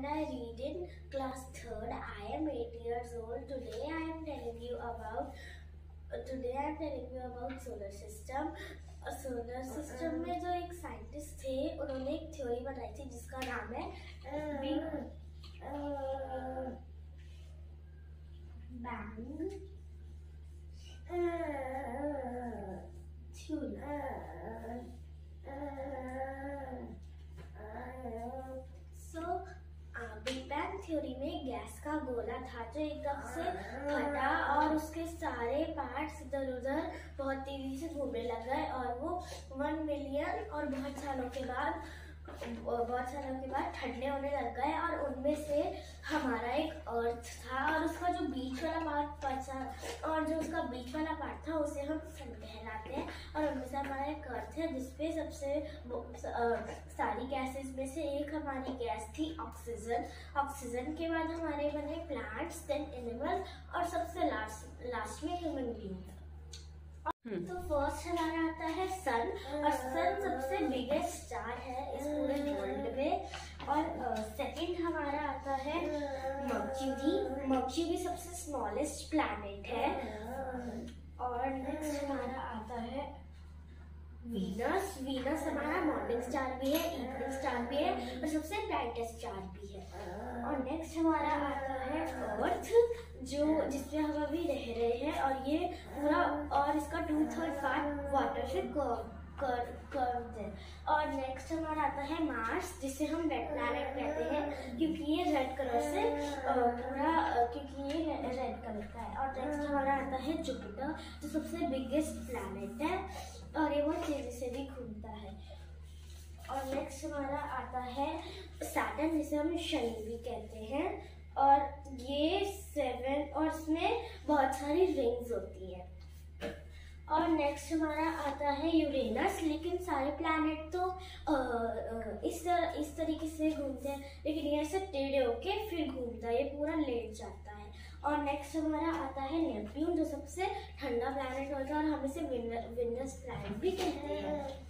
and I read in class third. I am eight years old. Today I am telling you about today I am telling you about solar system. Solar system में जो एक scientist थे उन्होंने एक theory बनाई थी जिसका नाम है बिग बैंग में गैस का गोला था जो एकदम से फटा और उसके सारे पार्ट्स इधर उधर बहुत तेज़ी से घूमने लग गए और वो वन मिलियन और बहुत सालों के बाद बहुत सालों के बाद ठंडे होने लग गए और उनमें से हमारा एक अर्थ था और उसका जो बीच वाला पार्ट बचा उसका बीच वाला पार्ट था उसे हम सन कहलाते हैं। और से हमारा एक अर्थ है जिसपे सबसे सारी गैसेस में से एक हमारी गैस थी ऑक्सीजन ऑक्सीजन के बाद हमारे बने प्लांट्स देन एनिमल और सबसे लास्ट लास्ट में ह्यूमन बींग हम्म। तो फ़र्स्ट हमारा आता है सन और सन सबसे बिगेस्ट स्टार है इस पूरे वर्ल्ड में। और सेकंड हमारा आता है मर्क्यूरी मर्क्यूरी सबसे स्मॉलेस्ट प्लैनेट है। और नेक्स्ट हमारा आता है वीनस वीनस हमारा मॉर्निंग स्टार भी है इवनिंग स्टार भी है और सबसे ब्राइटेस्ट स्टार भी है। और नेक्स्ट हमारा आता है अर्थ जो जिसपे हम अभी रह रहे हैं और ये पूरा और इसका टू थर्ड पार्ट वाटर से कर कर है। और नेक्स्ट हमारा आता है मार्स जिसे हम रेड प्लैनेट कहते हैं, क्योंकि ये रेड कलर से पूरा क्योंकि ये रेड कलर का है। और नेक्स्ट हमारा आता है जुपिटर जो सबसे बिगेस्ट प्लैनेट है, और ये बहुत तेज़ी से भी घूमता है। और नेक्स्ट हमारा आता है सैटर्न जिसे हम शनि भी कहते हैं। और ये सेवन और इसमें बहुत सारी रिंग्स होती है। नेक्स्ट हमारा आता है यूरेनस लेकिन सारे प्लैनेट तो आ, आ, इस तर, इस तरीके से घूमते हैं। लेकिन ये सब टेढ़े होके फिर घूमता है ये पूरा लेट जाता है। और नेक्स्ट हमारा आता है नेपट्यून जो सबसे ठंडा प्लैनेट होता है और हम इसे विंडस प्लैनेट भी कहते हैं।